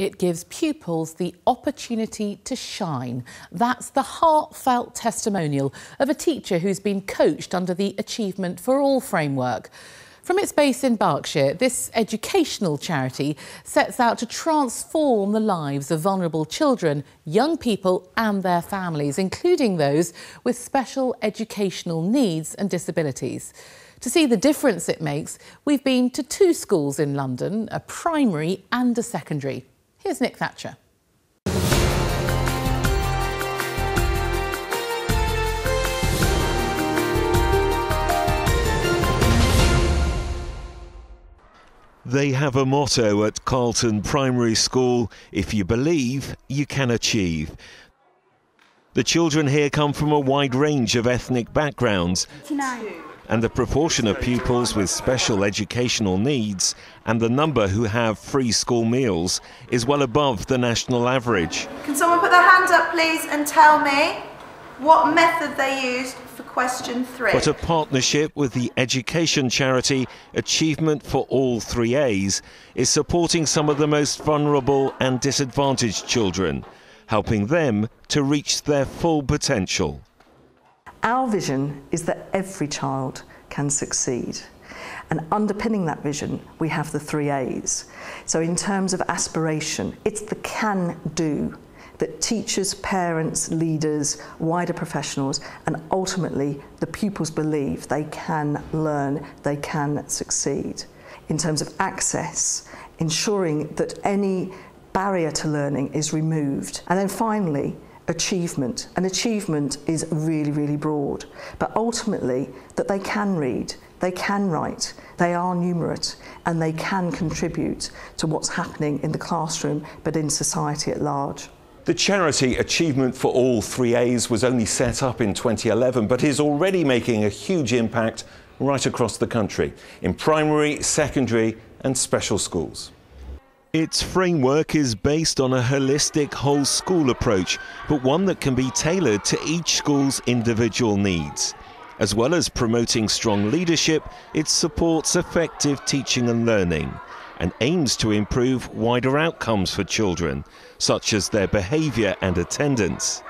It gives pupils the opportunity to shine. That's the heartfelt testimonial of a teacher who's been coached under the Achievement for All framework. From its base in Berkshire, this educational charity sets out to transform the lives of vulnerable children, young people and their families, including those with special educational needs and disabilities. To see the difference it makes, we've been to two schools in London, a primary and a secondary. Here's Nick Thatcher. They have a motto at Carlton Primary School if you believe, you can achieve. The children here come from a wide range of ethnic backgrounds and the proportion of pupils with special educational needs and the number who have free school meals is well above the national average. Can someone put their hand up, please, and tell me what method they used for question three? But a partnership with the education charity Achievement for All 3As is supporting some of the most vulnerable and disadvantaged children, helping them to reach their full potential. Our vision is that every child can succeed. And underpinning that vision, we have the three A's. So, in terms of aspiration, it's the can do that teachers, parents, leaders, wider professionals, and ultimately the pupils believe they can learn, they can succeed. In terms of access, ensuring that any barrier to learning is removed. And then finally, achievement. And achievement is really, really broad. But ultimately, that they can read, they can write, they are numerate, and they can contribute to what's happening in the classroom, but in society at large. The charity Achievement for All 3As was only set up in 2011, but is already making a huge impact right across the country in primary, secondary, and special schools. Its framework is based on a holistic whole school approach, but one that can be tailored to each school's individual needs. As well as promoting strong leadership, it supports effective teaching and learning and aims to improve wider outcomes for children, such as their behaviour and attendance.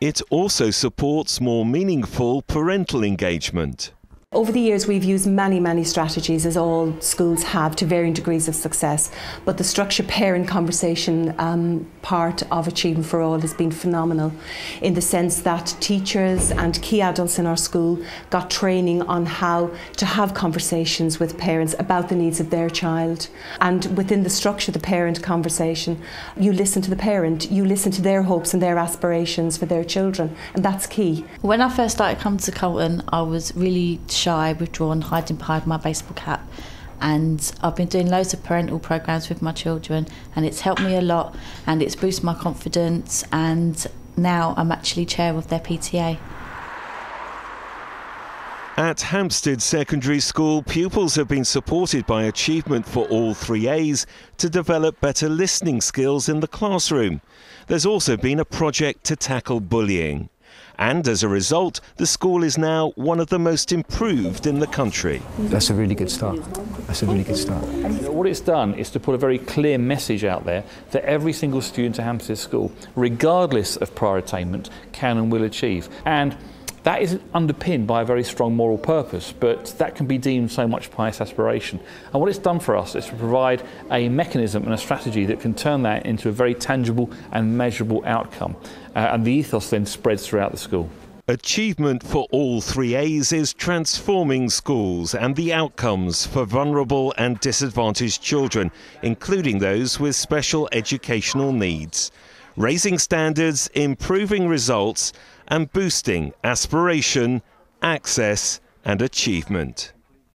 It also supports more meaningful parental engagement. Over the years, we've used many, many strategies, as all schools have, to varying degrees of success. But the structure parent conversation um, part of Achievement for All has been phenomenal in the sense that teachers and key adults in our school got training on how to have conversations with parents about the needs of their child. And within the structure of the parent conversation, you listen to the parent, you listen to their hopes and their aspirations for their children, and that's key. When I first started coming to Carlton, I was really shy, withdrawn, hiding behind my baseball cap. And I've been doing loads of parental programs with my children, and it's helped me a lot, and it's boosted my confidence. And now I'm actually chair of their PTA. At Hampstead Secondary School, pupils have been supported by Achievement for All 3As to develop better listening skills in the classroom. There's also been a project to tackle bullying and as a result, the school is now one of the most improved in the country. That's a really good start. That's a really good start. What it's done is to put a very clear message out there that every single student at Hampstead School, regardless of prior attainment, can and will achieve. And that is underpinned by a very strong moral purpose, but that can be deemed so much pious aspiration. And what it's done for us is to provide a mechanism and a strategy that can turn that into a very tangible and measurable outcome. Uh, and the ethos then spreads throughout the school. Achievement for all 3As is transforming schools and the outcomes for vulnerable and disadvantaged children, including those with special educational needs. Raising standards, improving results, and boosting aspiration, access, and achievement.